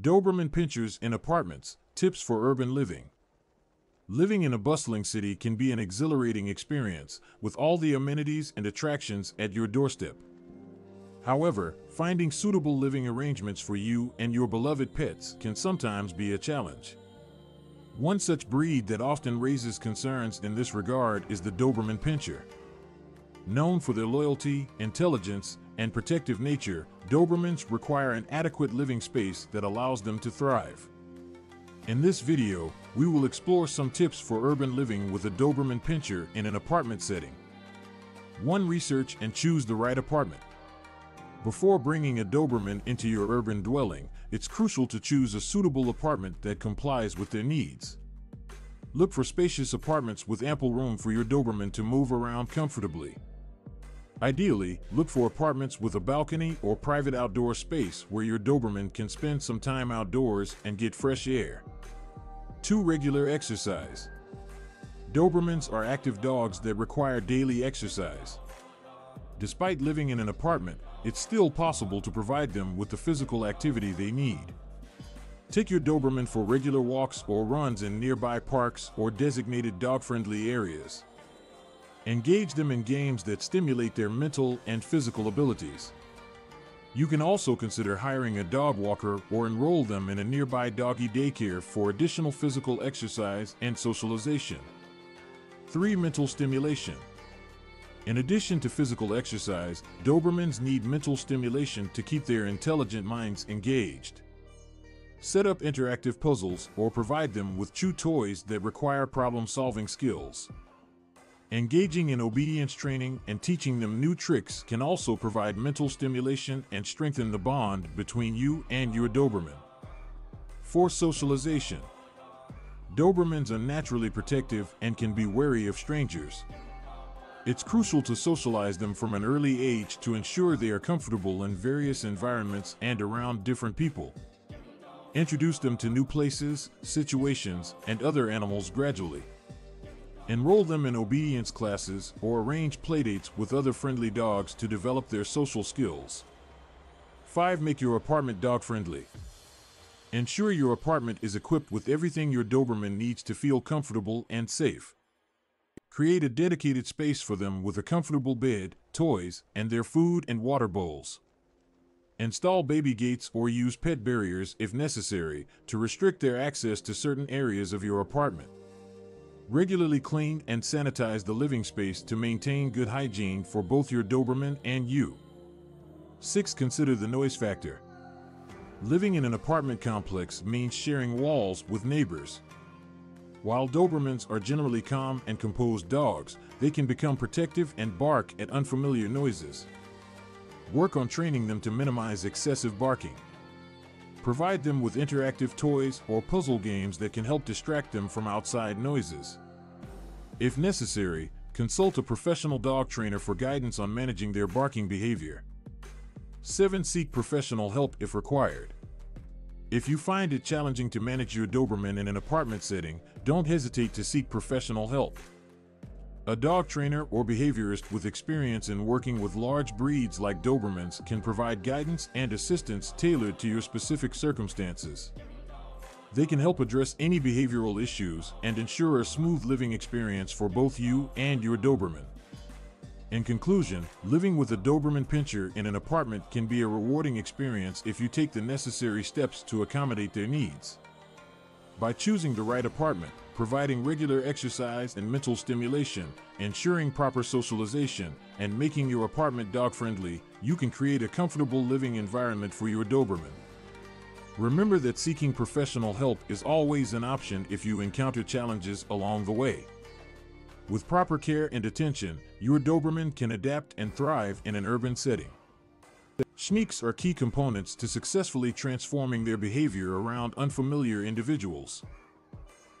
Doberman Pinschers in Apartments Tips for Urban Living. Living in a bustling city can be an exhilarating experience with all the amenities and attractions at your doorstep. However, finding suitable living arrangements for you and your beloved pets can sometimes be a challenge. One such breed that often raises concerns in this regard is the Doberman Pinscher. Known for their loyalty, intelligence, and protective nature, Dobermans require an adequate living space that allows them to thrive. In this video, we will explore some tips for urban living with a Doberman Pinscher in an apartment setting. 1. Research and choose the right apartment. Before bringing a Doberman into your urban dwelling, it's crucial to choose a suitable apartment that complies with their needs. Look for spacious apartments with ample room for your Doberman to move around comfortably. Ideally, look for apartments with a balcony or private outdoor space where your Doberman can spend some time outdoors and get fresh air. 2. Regular exercise. Dobermans are active dogs that require daily exercise. Despite living in an apartment, it's still possible to provide them with the physical activity they need. Take your Doberman for regular walks or runs in nearby parks or designated dog-friendly areas. Engage them in games that stimulate their mental and physical abilities. You can also consider hiring a dog walker or enroll them in a nearby doggy daycare for additional physical exercise and socialization. 3. Mental stimulation. In addition to physical exercise, Dobermans need mental stimulation to keep their intelligent minds engaged. Set up interactive puzzles or provide them with chew toys that require problem-solving skills. Engaging in obedience training and teaching them new tricks can also provide mental stimulation and strengthen the bond between you and your Doberman. For socialization, Dobermans are naturally protective and can be wary of strangers. It's crucial to socialize them from an early age to ensure they are comfortable in various environments and around different people. Introduce them to new places, situations, and other animals gradually. Enroll them in obedience classes or arrange playdates with other friendly dogs to develop their social skills. 5. Make your apartment dog friendly. Ensure your apartment is equipped with everything your Doberman needs to feel comfortable and safe. Create a dedicated space for them with a comfortable bed, toys, and their food and water bowls. Install baby gates or use pet barriers if necessary to restrict their access to certain areas of your apartment. Regularly clean and sanitize the living space to maintain good hygiene for both your Doberman and you. 6. Consider the noise factor. Living in an apartment complex means sharing walls with neighbors. While Dobermans are generally calm and composed dogs, they can become protective and bark at unfamiliar noises. Work on training them to minimize excessive barking. Provide them with interactive toys or puzzle games that can help distract them from outside noises. If necessary, consult a professional dog trainer for guidance on managing their barking behavior. 7. Seek professional help if required. If you find it challenging to manage your Doberman in an apartment setting, don't hesitate to seek professional help. A dog trainer or behaviorist with experience in working with large breeds like Dobermans can provide guidance and assistance tailored to your specific circumstances. They can help address any behavioral issues and ensure a smooth living experience for both you and your Doberman. In conclusion, living with a Doberman Pinscher in an apartment can be a rewarding experience if you take the necessary steps to accommodate their needs. By choosing the right apartment, providing regular exercise and mental stimulation, ensuring proper socialization, and making your apartment dog friendly, you can create a comfortable living environment for your Doberman. Remember that seeking professional help is always an option if you encounter challenges along the way. With proper care and attention, your Doberman can adapt and thrive in an urban setting. Schmeeks are key components to successfully transforming their behavior around unfamiliar individuals.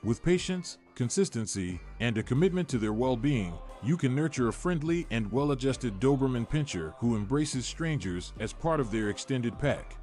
With patience, consistency, and a commitment to their well-being, you can nurture a friendly and well-adjusted Doberman Pinscher who embraces strangers as part of their extended pack.